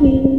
me.